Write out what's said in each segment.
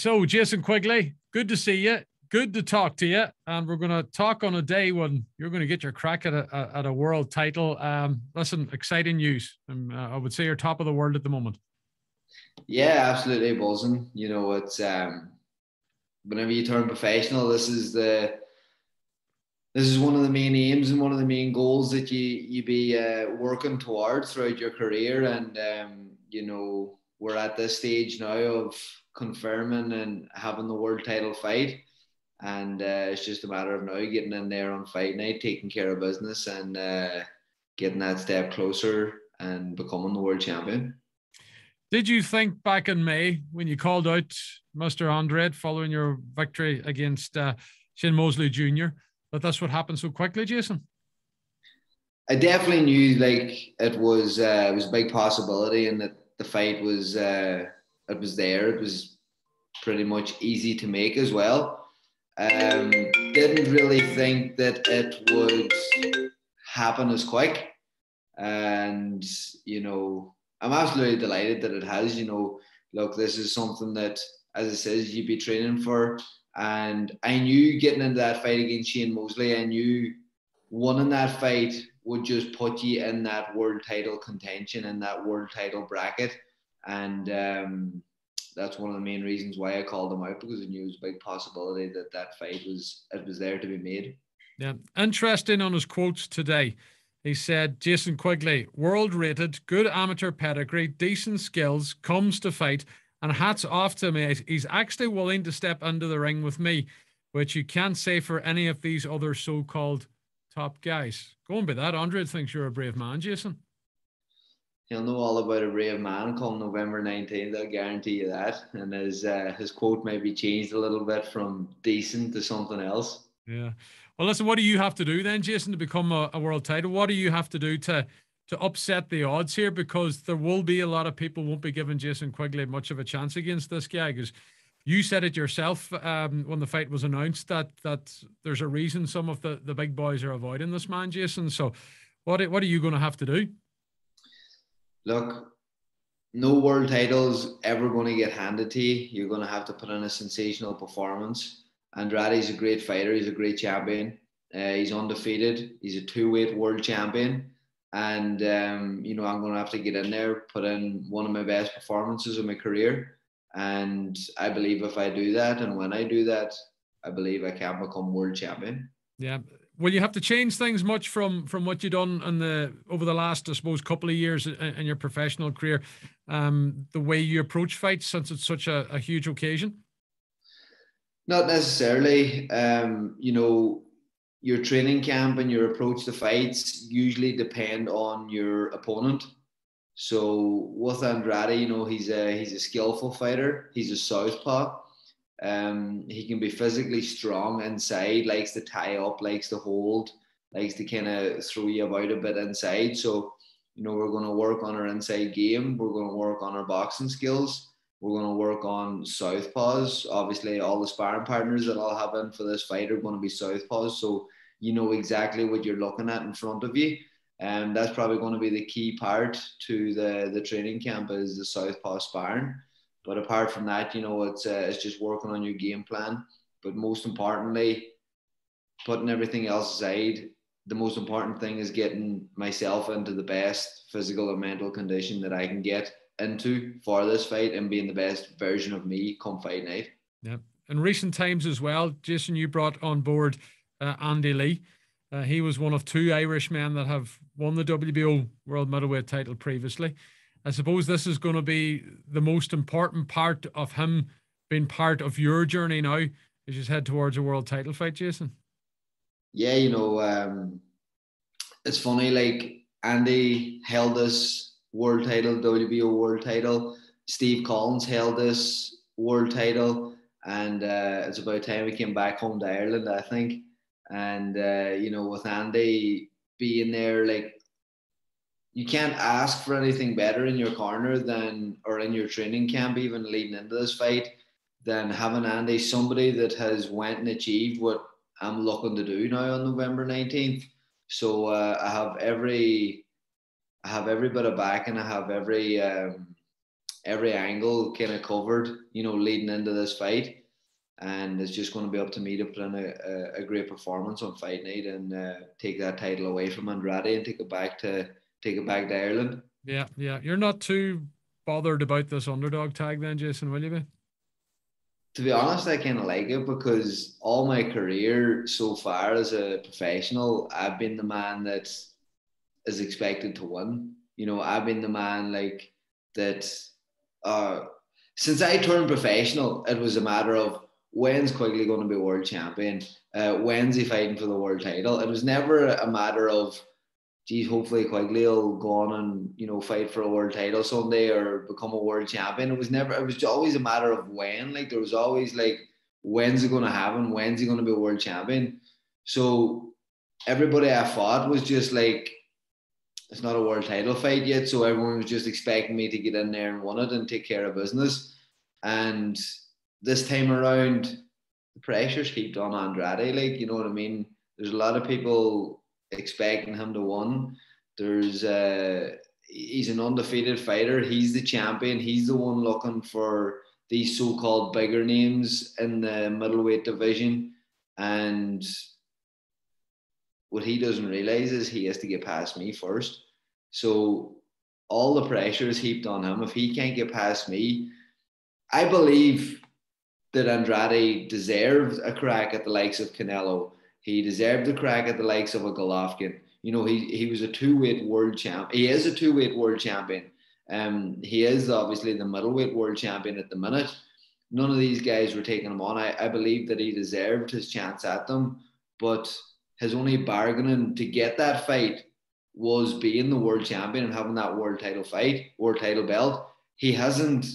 So, Jason Quigley, good to see you. Good to talk to you. And we're going to talk on a day when you're going to get your crack at a, at a world title. Um, listen, exciting news. Um, uh, I would say you're top of the world at the moment. Yeah, absolutely buzzing. You know, it's um, whenever you turn professional, this is the this is one of the main aims and one of the main goals that you you be uh, working towards throughout your career. And um, you know, we're at this stage now of confirming and having the world title fight. And uh, it's just a matter of now getting in there on fight night, taking care of business, and uh, getting that step closer and becoming the world champion. Did you think back in May when you called out Mr. Andrade following your victory against uh, Shane Mosley Jr. that that's what happened so quickly, Jason? I definitely knew like it was uh, it was a big possibility and that the fight was uh, it was there. It was pretty much easy to make as well. Um, didn't really think that it would happen as quick, and you know, I'm absolutely delighted that it has. You know, look, this is something that, as it says, you'd be training for, and I knew getting into that fight against Shane Mosley, I knew winning that fight would just put you in that world title contention in that world title bracket and um, that's one of the main reasons why I called him out because I knew it was a big possibility that that fight was it was there to be made. Yeah, interesting on his quotes today. He said, Jason Quigley, world rated, good amateur pedigree, decent skills, comes to fight, and hats off to me. He's actually willing to step under the ring with me, which you can't say for any of these other so called top guys. Go Going by that, Andrade thinks you're a brave man, Jason he'll know all about a brave man come November 19th. I'll guarantee you that. And his uh, his quote may be changed a little bit from decent to something else. Yeah. Well, listen. What do you have to do then, Jason, to become a, a world title? What do you have to do to to upset the odds here? Because there will be a lot of people won't be giving Jason Quigley much of a chance against this guy. Because you said it yourself um, when the fight was announced that that there's a reason some of the the big boys are avoiding this man, Jason. So, what what are you going to have to do? Look, no world titles ever going to get handed to you. You're going to have to put in a sensational performance. Andrade's a great fighter. He's a great champion. Uh, he's undefeated. He's a two-weight world champion. And, um, you know, I'm going to have to get in there, put in one of my best performances of my career. And I believe if I do that and when I do that, I believe I can become world champion. Yeah, Will you have to change things much from from what you've done in the over the last, I suppose, couple of years in, in your professional career? Um, the way you approach fights, since it's such a, a huge occasion. Not necessarily. Um, you know, your training camp and your approach to fights usually depend on your opponent. So with Andrade, you know, he's a he's a skillful fighter. He's a southpaw. Um, he can be physically strong inside, likes to tie up, likes to hold, likes to kind of throw you about a bit inside. So, you know, we're going to work on our inside game. We're going to work on our boxing skills. We're going to work on southpaws. Obviously, all the sparring partners that I'll have in for this fight are going to be southpaws. So you know exactly what you're looking at in front of you. And that's probably going to be the key part to the, the training camp is the southpaw sparring. But apart from that, you know, it's uh, it's just working on your game plan. But most importantly, putting everything else aside, the most important thing is getting myself into the best physical and mental condition that I can get into for this fight and being the best version of me come fight night. Yeah. In recent times as well, Jason, you brought on board uh, Andy Lee. Uh, he was one of two Irish men that have won the WBO World Middleweight title previously. I suppose this is going to be the most important part of him being part of your journey now as you head towards a world title fight, Jason. Yeah, you know, um, it's funny. Like Andy held this world title, WBO world title. Steve Collins held this world title, and uh, it's about time we came back home to Ireland, I think. And uh, you know, with Andy being there, like you can't ask for anything better in your corner than or in your training camp even leading into this fight than having Andy somebody that has went and achieved what I'm looking to do now on November 19th so uh, I have every I have every bit of back and I have every um, every angle kind of covered, you know, leading into this fight. And it's just going to be up to me to put in a, a, a great performance on fight night and uh, take that title away from Andrade and take it back to take it back to Ireland. Yeah, yeah. You're not too bothered about this underdog tag then, Jason, will you be? To be honest, I kind of like it because all my career so far as a professional, I've been the man that is expected to win. You know, I've been the man like that. Uh, since I turned professional, it was a matter of when's Quigley going to be world champion? Uh, when's he fighting for the world title? It was never a matter of geez, hopefully Quigley will go on and you know fight for a world title someday or become a world champion. It was never. It was always a matter of when. Like there was always like when's it going to happen? When's he going to be a world champion? So everybody I fought was just like it's not a world title fight yet. So everyone was just expecting me to get in there and win it and take care of business. And this time around, the pressures heaped on Andrade. Like you know what I mean. There's a lot of people expecting him to win. There's uh, he's an undefeated fighter. He's the champion. He's the one looking for these so-called bigger names in the middleweight division, and what he doesn't realize is he has to get past me first. So all the pressure is heaped on him. If he can't get past me, I believe that Andrade deserves a crack at the likes of Canelo he deserved the crack at the likes of a Golovkin. You know, he, he was a two weight world champ. He is a two weight world champion. Um, he is obviously the middleweight world champion at the minute. None of these guys were taking him on. I, I believe that he deserved his chance at them, but his only bargaining to get that fight was being the world champion and having that world title fight, world title belt. He hasn't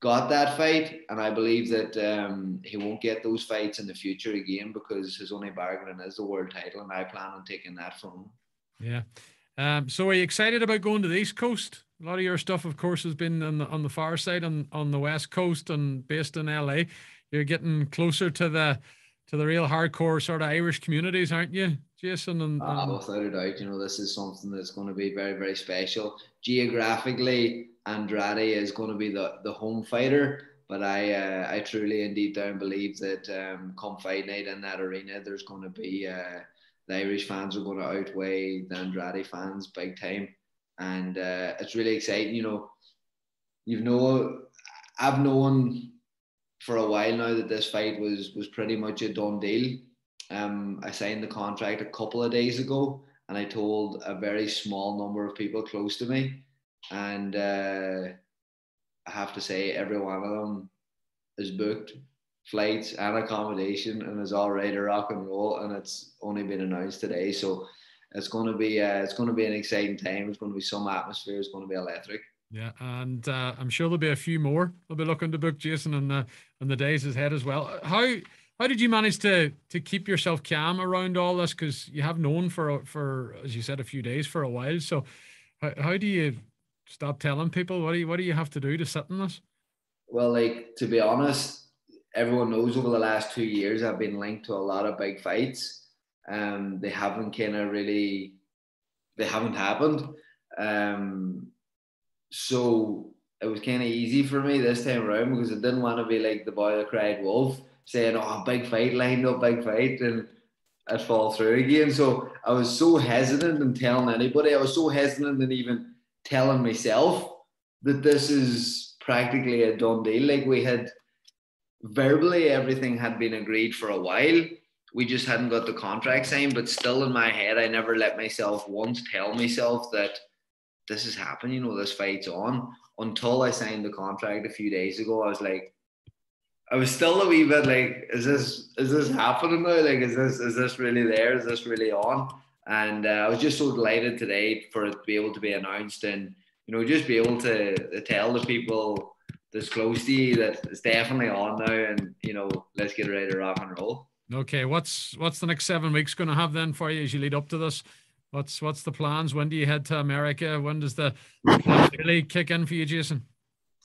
got that fight, and I believe that um, he won't get those fights in the future again because his only bargaining is the world title, and I plan on taking that from him. Yeah. Um, so, are you excited about going to the East Coast? A lot of your stuff, of course, has been on the on the far side, on on the West Coast, and based in LA. You're getting closer to the to the real hardcore sort of Irish communities, aren't you, Jason? And, ah, and... Uh, without a doubt, you know this is something that's going to be very, very special. Geographically, Andrade is going to be the, the home fighter. But I uh, I truly and deep down believe that um, come fight night in that arena, there's going to be uh, the Irish fans are going to outweigh the Andrade fans big time, and uh, it's really exciting. You know, you've know I've known for a while now that this fight was was pretty much a done deal. Um, I signed the contract a couple of days ago, and I told a very small number of people close to me and uh, I have to say every one of them is booked flights and accommodation and is all ready to rock and roll and it's only been announced today. So it's going to be uh, it's going to be an exciting time. It's going to be some atmosphere. It's going to be electric. Yeah and uh, i'm sure there'll be a few more. They'll be looking to book jason in the in the days ahead as well. How how did you manage to to keep yourself calm around all this because you have known for for as you said a few days for a while so how, how do you stop telling people? What do you what do you have to do to sit in this? Well, like to be honest, everyone knows over the last two years I've been linked to a lot of big fights. Um, they haven't kind of really, they haven't happened. Um, so it was kind of easy for me this time around because I didn't want to be like the boy that cried wolf, saying, "Oh, big fight lined up, big fight," and I'd fall through again. So I was so hesitant in telling anybody. I was so hesitant in even telling myself that this is practically a done deal. Like we had verbally everything had been agreed for a while. We just hadn't got the contract signed, but still in my head, I never let myself once tell myself that this is happening, you know, this fight's on. Until I signed the contract a few days ago, I was like, I was still a wee bit like, is this is this happening now? Like, is this is this really there? Is this really on? And uh, I was just so delighted today for it to be able to be announced and, you know, just be able to, tell the people that's close to you that it's definitely on now and, you know, let's get ready to rock and roll. Okay. What's, what's the next seven weeks going to have then for you as you lead up to this? What's, what's the plans? When do you head to America? When does the really kick in for you, Jason?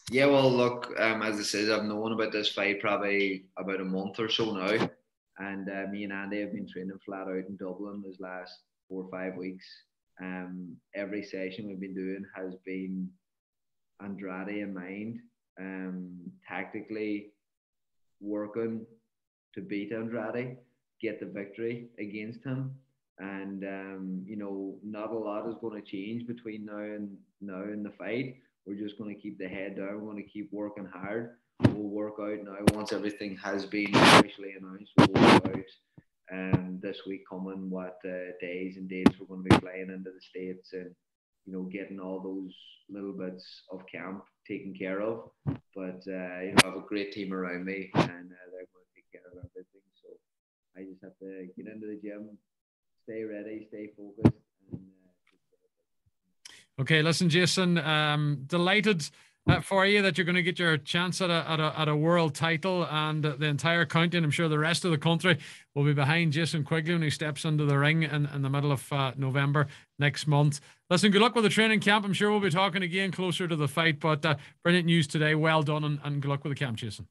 Yeah, well, look, um, as I said, I've known about this fight probably about a month or so now. And uh, me and Andy have been training flat out in Dublin this last four or five weeks. Um, every session we've been doing has been Andrade in mind, um, tactically working to beat Andrade, get the victory against him. And um, you know, not a lot is going to change between now and now in the fight. We're just going to keep the head down. We're going to keep working hard. We'll work out now once everything has been officially announced. We'll work out um, this week coming what uh, days and dates we're going to be flying into the states and you know getting all those little bits of camp taken care of. But uh, you know, I have a great team around me, and uh, they're going to take care of everything. So I just have to get into the gym, stay ready, stay focused. Okay, listen, Jason. Um, delighted uh, for you that you're going to get your chance at a, at a, at a world title and the entire county and I'm sure the rest of the country will be behind Jason Quigley when he steps into the ring in, in the middle of uh, November next month. Listen, good luck with the training camp. I'm sure we'll be talking again closer to the fight, but uh, brilliant news today. Well done and, and good luck with the camp, Jason.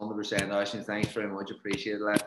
100% Ashton. Thanks very much. Appreciate it.